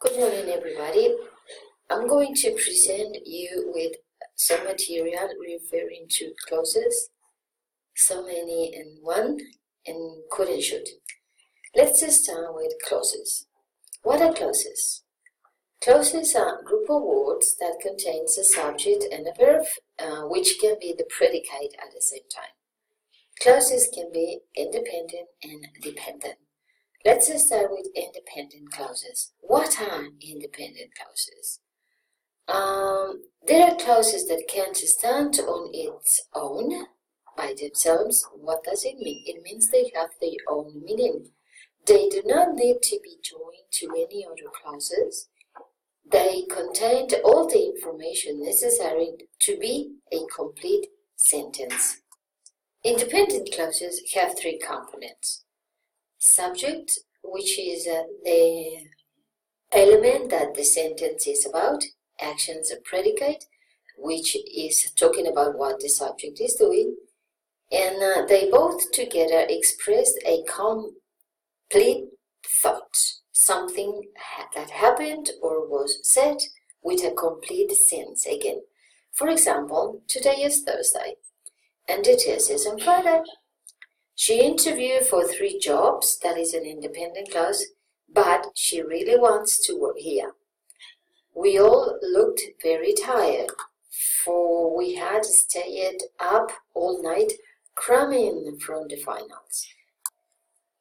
Good morning, everybody. I'm going to present you with some material referring to clauses, some any and one, and could and should. Let's start with clauses. What are clauses? Clauses are a group of words that contains a subject and a verb, uh, which can be the predicate at the same time. Clauses can be independent and dependent. Let's start with independent clauses. What are independent clauses? Um, there are clauses that can't stand on its own by themselves. What does it mean? It means they have their own meaning. They do not need to be joined to any other clauses. They contain all the information necessary to be a complete sentence. Independent clauses have three components subject, which is uh, the element that the sentence is about, actions and predicate, which is talking about what the subject is doing, and uh, they both together express a complete thought, something that happened or was said with a complete sense again. For example, today is Thursday, and it is on Friday. She interviewed for three jobs, that is an independent clause, but she really wants to work here. We all looked very tired, for we had stayed up all night cramming from the finals.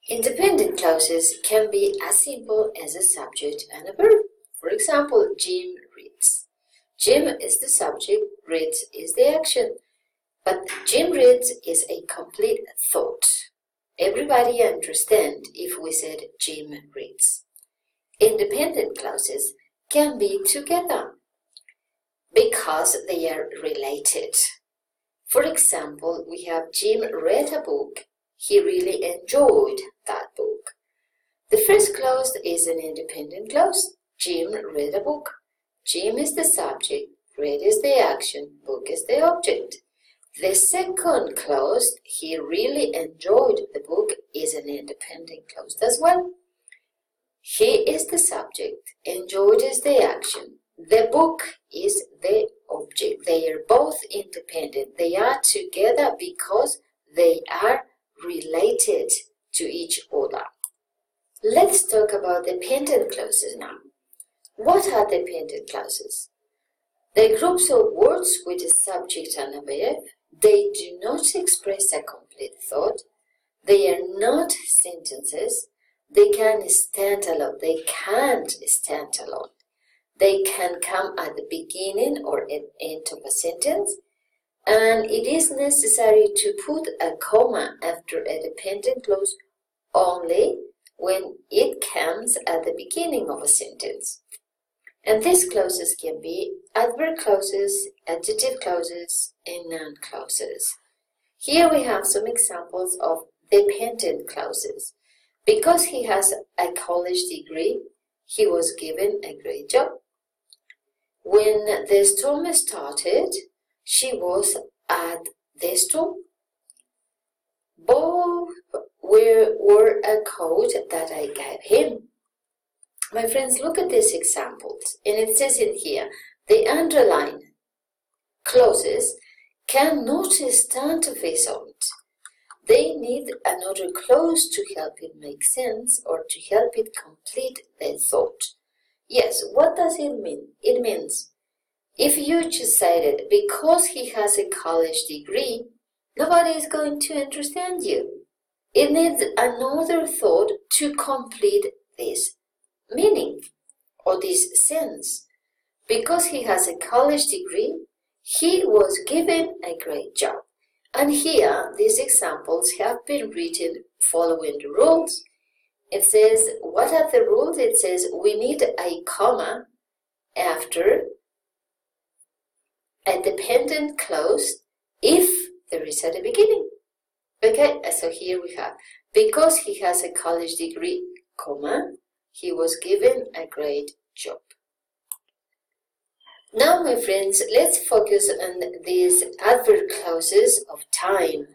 Independent clauses can be as simple as a subject and a verb. For example, Jim reads. Jim is the subject, reads is the action. But Jim reads is a complete thought. Everybody understand if we said Jim reads. Independent clauses can be together because they are related. For example, we have Jim read a book. He really enjoyed that book. The first clause is an independent clause. Jim read a book. Jim is the subject, read is the action, book is the object. The second clause, he really enjoyed the book, is an independent clause as well. He is the subject, enjoyed is the action, the book is the object. They are both independent. They are together because they are related to each other. Let's talk about dependent clauses now. What are the dependent clauses? They groups of words with a subject and a verb they do not express a complete thought. They are not sentences. They can stand alone. They can't stand alone. They can come at the beginning or at end of a sentence. And it is necessary to put a comma after a dependent clause only when it comes at the beginning of a sentence. And these clauses can be adverb clauses, adjective clauses, and noun clauses. Here we have some examples of dependent clauses. Because he has a college degree, he was given a great job. When the storm started, she was at the storm. Were, wore a coat that I gave him. My friends, look at these examples. And it says in here, the underline clauses cannot stand own. They need another clause to help it make sense or to help it complete their thought. Yes, what does it mean? It means if you just said it because he has a college degree, nobody is going to understand you. It needs another thought to complete this meaning or this sense. Because he has a college degree, he was given a great job. And here, these examples have been written following the rules. It says, what are the rules? It says we need a comma after a dependent clause if there is at the beginning. Okay, so here we have, because he has a college degree, comma, he was given a great job. Now, my friends, let's focus on these adverb clauses of time.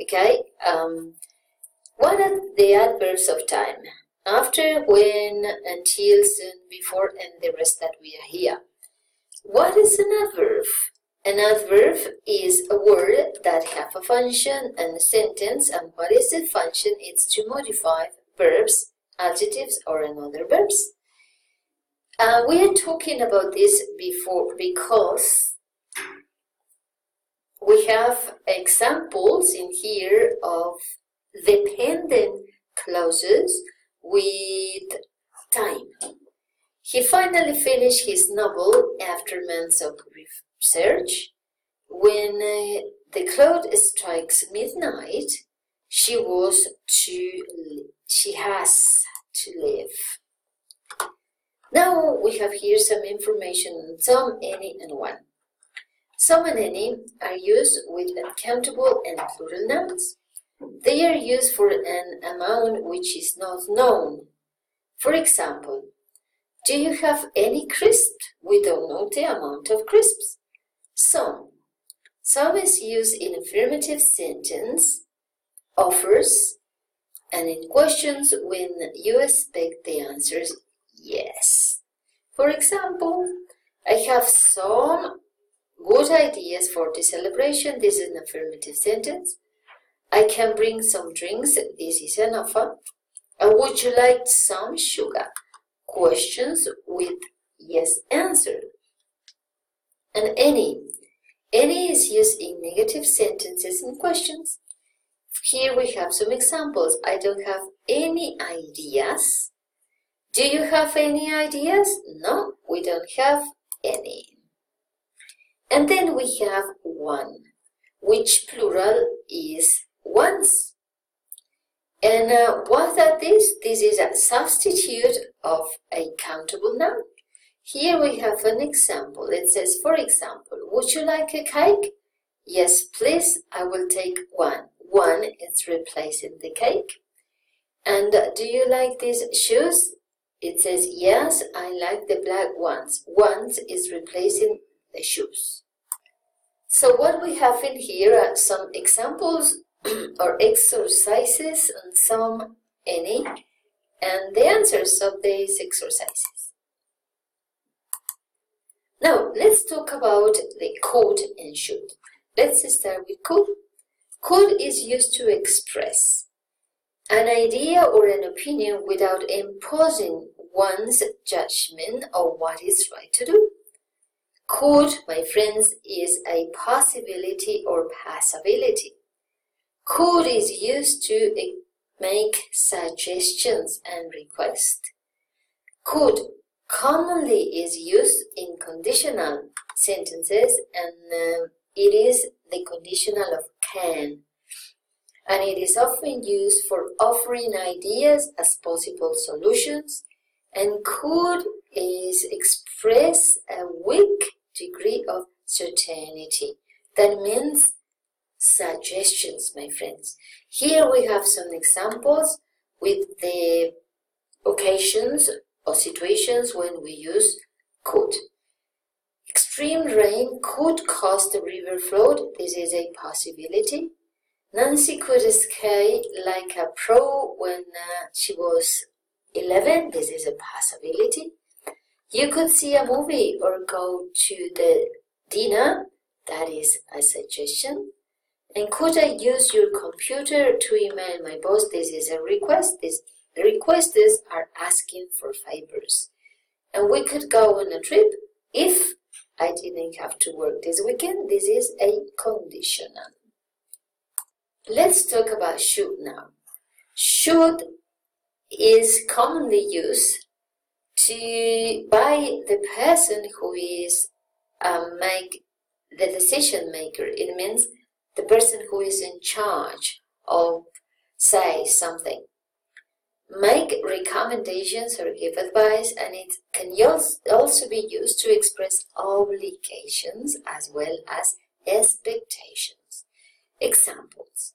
Okay, um, what are the adverbs of time? after, when, until, soon, before, and the rest that we are here. What is an adverb? An adverb is a word that have a function and a sentence, and what is the function? It's to modify verbs, adjectives, or another verbs. Uh, we are talking about this before because we have examples in here of dependent clauses with time. He finally finished his novel after months of research. When uh, the clock strikes midnight, she was to she has to live. Now we have here some information on some, any, and one. Some and any are used with uncountable and plural nouns. They are used for an amount which is not known. For example, do you have any crisps? We don't know the amount of crisps. Some. Some is used in affirmative sentence, offers, and in questions when you expect the answers yes. For example, I have some good ideas for the celebration. This is an affirmative sentence. I can bring some drinks. This is an offer. And would you like some sugar? Questions with yes answer. And any. Any is used in negative sentences and questions. Here we have some examples. I don't have any ideas. Do you have any ideas? No, we don't have any. And then we have one, which plural is ones. And uh, what that is? This is a substitute of a countable noun. Here we have an example. It says, for example, would you like a cake? Yes, please. I will take one. One is replacing the cake. And do you like these shoes? It says, yes, I like the black ones. Ones is replacing the shoes. So what we have in here are some examples or exercises and some any and the answers of these exercises. Now let's talk about the could and should. Let's start with could. Could is used to express an idea or an opinion without imposing one's judgment of what is right to do. Could, my friends, is a possibility or possibility. Could is used to make suggestions and requests. Could commonly is used in conditional sentences and uh, it is the conditional of can. And it is often used for offering ideas as possible solutions and could is express a weak degree of certainty. That means suggestions, my friends. Here we have some examples with the occasions or situations when we use could. Extreme rain could cause the river flood. This is a possibility. Nancy could ski like a pro when uh, she was 11. This is a possibility. You could see a movie or go to the dinner. That is a suggestion. And could I use your computer to email my boss? This is a request. This requesters are asking for favors. And we could go on a trip if I didn't have to work this weekend. This is a conditional. Let's talk about should now. Should is commonly used to by the person who is um, make the decision maker. It means the person who is in charge of say something. Make recommendations or give advice, and it can also be used to express obligations as well as expectations. Examples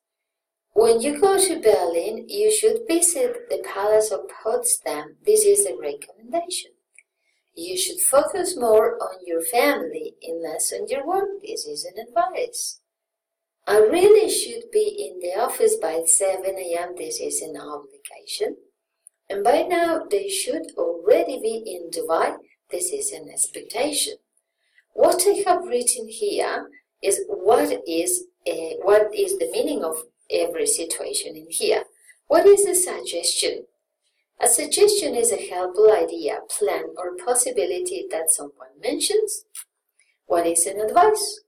when you go to Berlin, you should visit the Palace of Potsdam. This is a recommendation. You should focus more on your family and less on your work. This is an advice. I really should be in office by 7 a.m. This is an obligation. And by now they should already be in Dubai. This is an expectation. What I have written here is what is uh, what is the meaning of every situation in here. What is a suggestion? A suggestion is a helpful idea, plan, or possibility that someone mentions. What is an advice?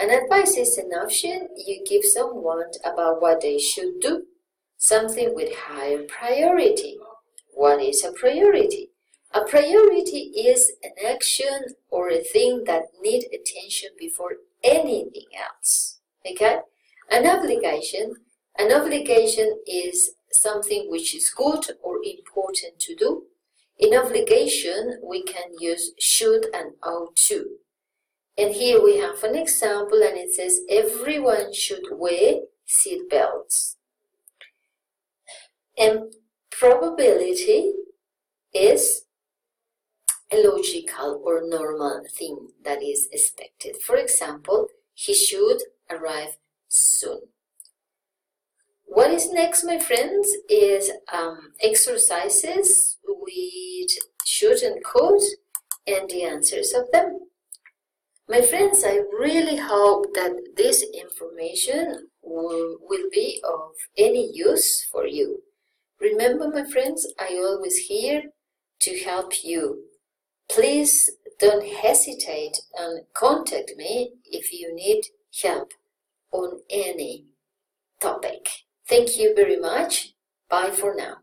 An advice is an option you give someone about what they should do, something with higher priority. What is a priority? A priority is an action or a thing that need attention before anything else. Okay? An obligation, an obligation is something which is good or important to do. In obligation, we can use should and ought to. And here we have an example and it says everyone should wear seat belts. And probability is a logical or normal thing that is expected. For example, he should arrive soon. What is next, my friends, is um, exercises with should and could and the answers of them. My friends, I really hope that this information will, will be of any use for you. Remember, my friends, I always here to help you. Please don't hesitate and contact me if you need help on any topic. Thank you very much. Bye for now.